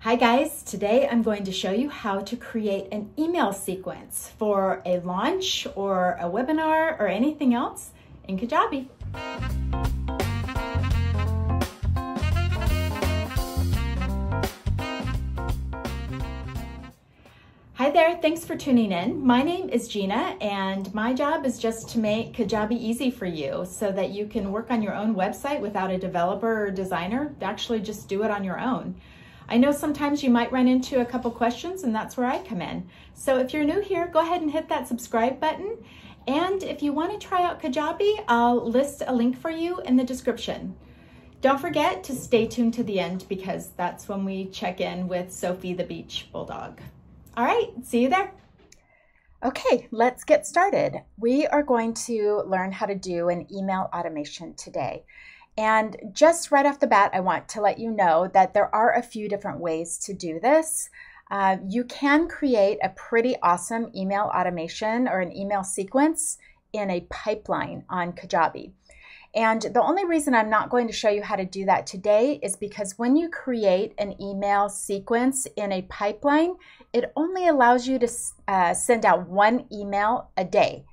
Hi guys, today I'm going to show you how to create an email sequence for a launch or a webinar or anything else in Kajabi. Hi there, thanks for tuning in. My name is Gina and my job is just to make Kajabi easy for you so that you can work on your own website without a developer or designer. Actually just do it on your own. I know sometimes you might run into a couple questions and that's where I come in. So if you're new here, go ahead and hit that subscribe button. And if you want to try out Kajabi, I'll list a link for you in the description. Don't forget to stay tuned to the end because that's when we check in with Sophie the Beach Bulldog. All right, see you there. Okay, let's get started. We are going to learn how to do an email automation today. And just right off the bat, I want to let you know that there are a few different ways to do this. Uh, you can create a pretty awesome email automation or an email sequence in a pipeline on Kajabi. And the only reason I'm not going to show you how to do that today is because when you create an email sequence in a pipeline, it only allows you to uh, send out one email a day.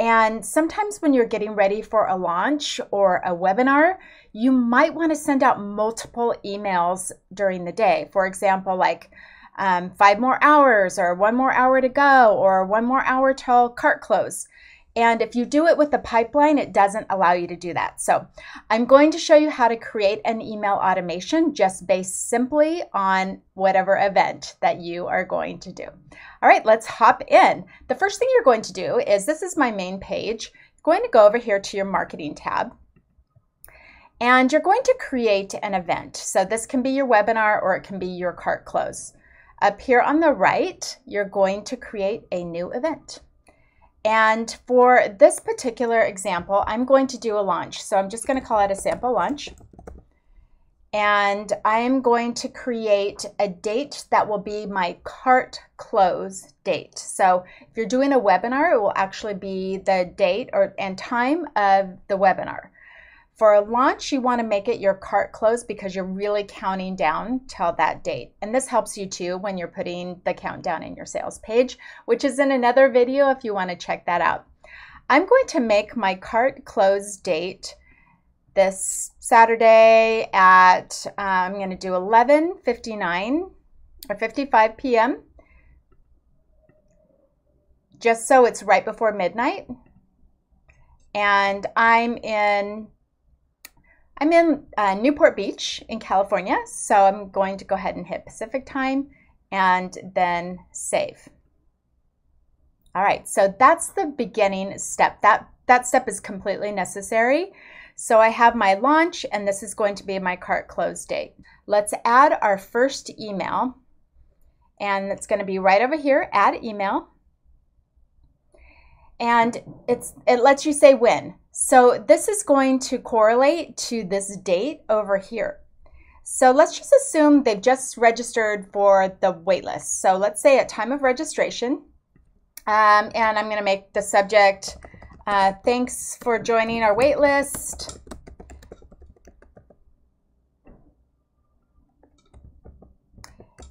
And sometimes when you're getting ready for a launch or a webinar, you might want to send out multiple emails during the day. For example, like um, five more hours or one more hour to go or one more hour till cart close. And if you do it with the pipeline, it doesn't allow you to do that. So I'm going to show you how to create an email automation just based simply on whatever event that you are going to do. All right, let's hop in. The first thing you're going to do is, this is my main page. You're going to go over here to your marketing tab. And you're going to create an event. So this can be your webinar or it can be your cart close. Up here on the right, you're going to create a new event. And for this particular example, I'm going to do a launch. So I'm just going to call it a sample launch. And I am going to create a date that will be my cart close date. So if you're doing a webinar, it will actually be the date or and time of the webinar. For a launch, you want to make it your cart close because you're really counting down till that date. And this helps you too when you're putting the countdown in your sales page, which is in another video if you want to check that out. I'm going to make my cart close date this Saturday at, uh, I'm going to do 11.59 or 55 p.m. Just so it's right before midnight. And I'm in I'm in uh, Newport Beach in California, so I'm going to go ahead and hit Pacific time and then save. All right, so that's the beginning step. That, that step is completely necessary. So I have my launch and this is going to be my cart close date. Let's add our first email and it's going to be right over here, add email. And it's it lets you say when. So this is going to correlate to this date over here. So let's just assume they've just registered for the waitlist. So let's say at time of registration, um, and I'm going to make the subject, uh, thanks for joining our waitlist.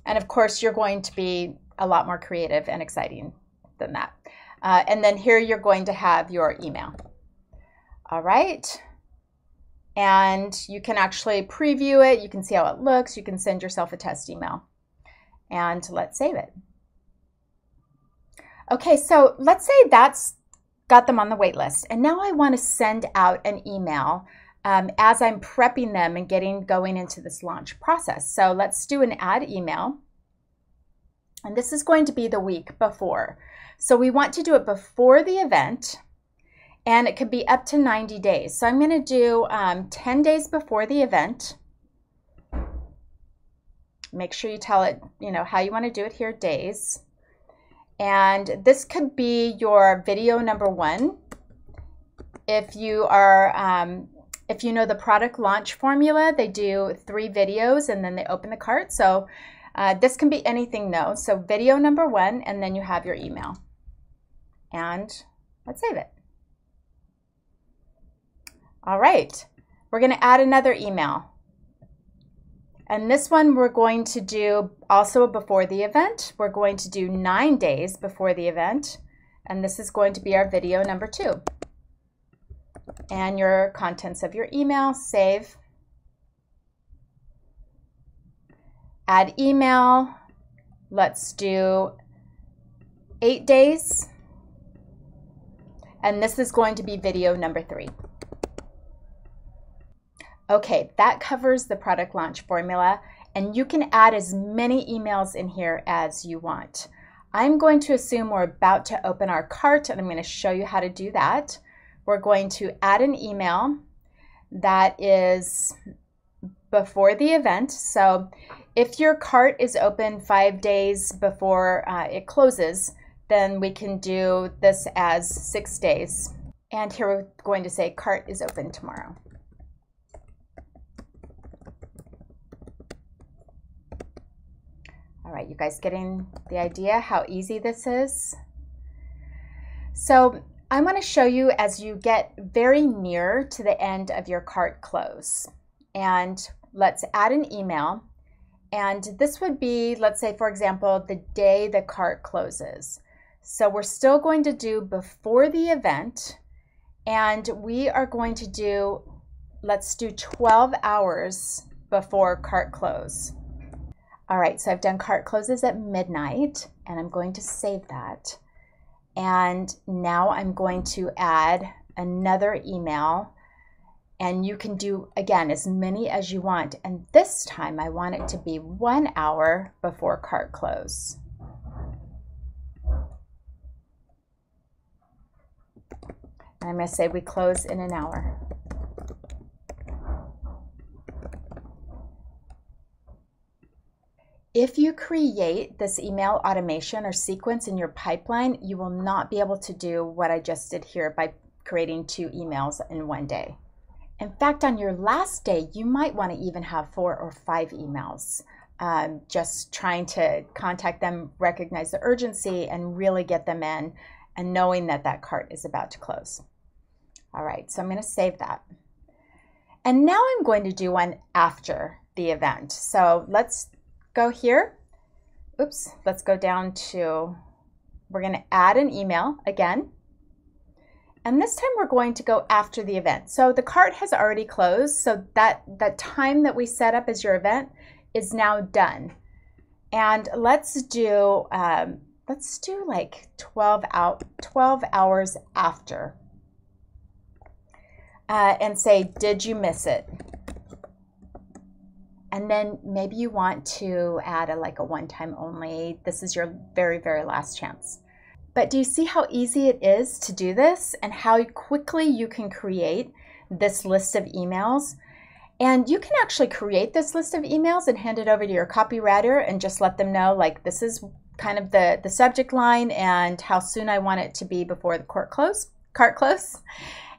And of course, you're going to be a lot more creative and exciting than that. Uh, and then here you're going to have your email. All right. And you can actually preview it. You can see how it looks. You can send yourself a test email. And let's save it. Okay, so let's say that's got them on the wait list. And now I want to send out an email um, as I'm prepping them and getting going into this launch process. So let's do an add email. And this is going to be the week before. So we want to do it before the event and it could be up to 90 days. So I'm going to do um, 10 days before the event. Make sure you tell it, you know, how you want to do it here, days. And this could be your video number one. If you are, um, if you know the product launch formula, they do three videos and then they open the cart. So uh, this can be anything though. So video number one, and then you have your email. And let's save it. All right, we're going to add another email. And this one we're going to do also before the event. We're going to do nine days before the event. And this is going to be our video number two. And your contents of your email, save. Add email. Let's do eight days. And this is going to be video number three. Okay, that covers the product launch formula and you can add as many emails in here as you want. I'm going to assume we're about to open our cart and I'm going to show you how to do that. We're going to add an email that is before the event. So if your cart is open five days before uh, it closes, then we can do this as six days. And here we're going to say cart is open tomorrow. All right, you guys getting the idea how easy this is? So I want to show you as you get very near to the end of your cart close. And let's add an email. And this would be, let's say, for example, the day the cart closes. So we're still going to do before the event. And we are going to do, let's do 12 hours before cart close. All right, so I've done cart closes at midnight and I'm going to save that. And now I'm going to add another email and you can do again as many as you want. And this time I want it to be one hour before cart close. And I'm going to say we close in an hour. If you create this email automation or sequence in your pipeline, you will not be able to do what I just did here by creating two emails in one day. In fact, on your last day, you might want to even have four or five emails. Um, just trying to contact them, recognize the urgency, and really get them in, and knowing that that cart is about to close. All right, so I'm going to save that. And now I'm going to do one after the event. So let's go here. Oops, let's go down to, we're going to add an email again. And this time we're going to go after the event. So the cart has already closed. So that, that time that we set up as your event is now done. And let's do, um, let's do like 12, out, 12 hours after. Uh, and say, did you miss it? And then maybe you want to add a like a one time only. This is your very, very last chance. But do you see how easy it is to do this and how quickly you can create this list of emails? And you can actually create this list of emails and hand it over to your copywriter and just let them know like this is kind of the, the subject line and how soon I want it to be before the court close, cart close.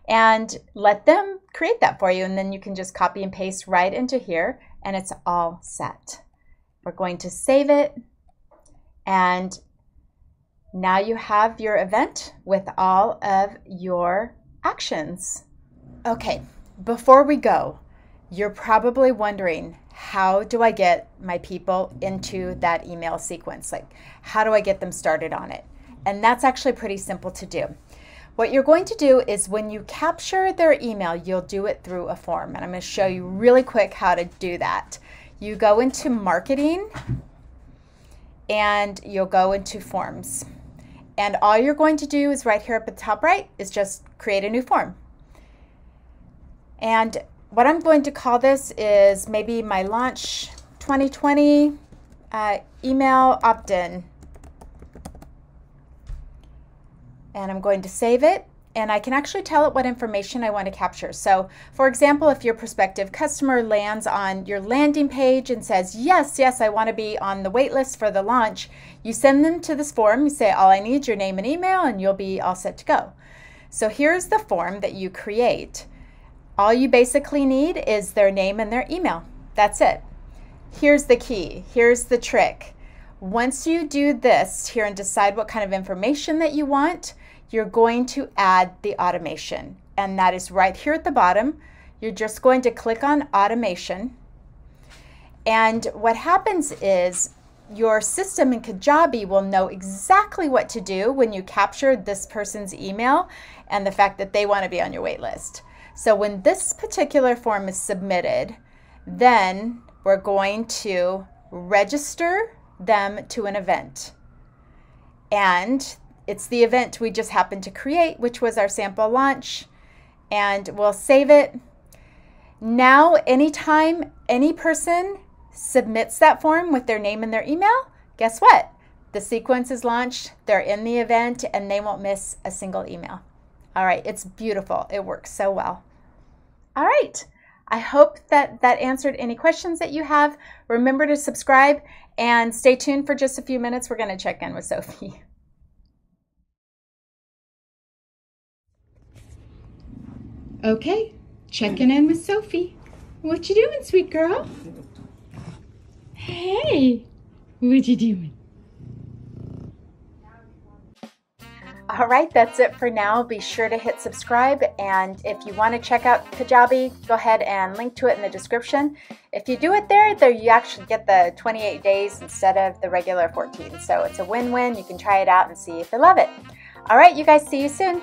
And let them create that for you. And then you can just copy and paste right into here and it's all set. We're going to save it and now you have your event with all of your actions. Okay, before we go, you're probably wondering how do I get my people into that email sequence? Like, how do I get them started on it? And that's actually pretty simple to do. What you're going to do is when you capture their email, you'll do it through a form. And I'm going to show you really quick how to do that. You go into marketing and you'll go into forms. And all you're going to do is right here up at the top right is just create a new form. And what I'm going to call this is maybe my launch 2020 uh, email opt-in and I'm going to save it and I can actually tell it what information I want to capture. So for example, if your prospective customer lands on your landing page and says, yes, yes, I want to be on the wait list for the launch, you send them to this form, you say, all I need your name and email, and you'll be all set to go. So here's the form that you create. All you basically need is their name and their email. That's it. Here's the key. Here's the trick. Once you do this here and decide what kind of information that you want, you're going to add the automation. And that is right here at the bottom. You're just going to click on automation. And what happens is your system in Kajabi will know exactly what to do when you capture this person's email and the fact that they want to be on your wait list. So when this particular form is submitted, then we're going to register them to an event. And it's the event we just happened to create, which was our sample launch. And we'll save it. Now, anytime any person submits that form with their name and their email, guess what? The sequence is launched, they're in the event, and they won't miss a single email. All right, it's beautiful. It works so well. All right. I hope that that answered any questions that you have. Remember to subscribe and stay tuned for just a few minutes. We're going to check in with Sophie. Okay, checking in with Sophie. What you doing, sweet girl? Hey, what you doing? All right, that's it for now. Be sure to hit subscribe. And if you want to check out Kajabi, go ahead and link to it in the description. If you do it there, there you actually get the 28 days instead of the regular 14. So it's a win-win. You can try it out and see if you love it. All right, you guys, see you soon.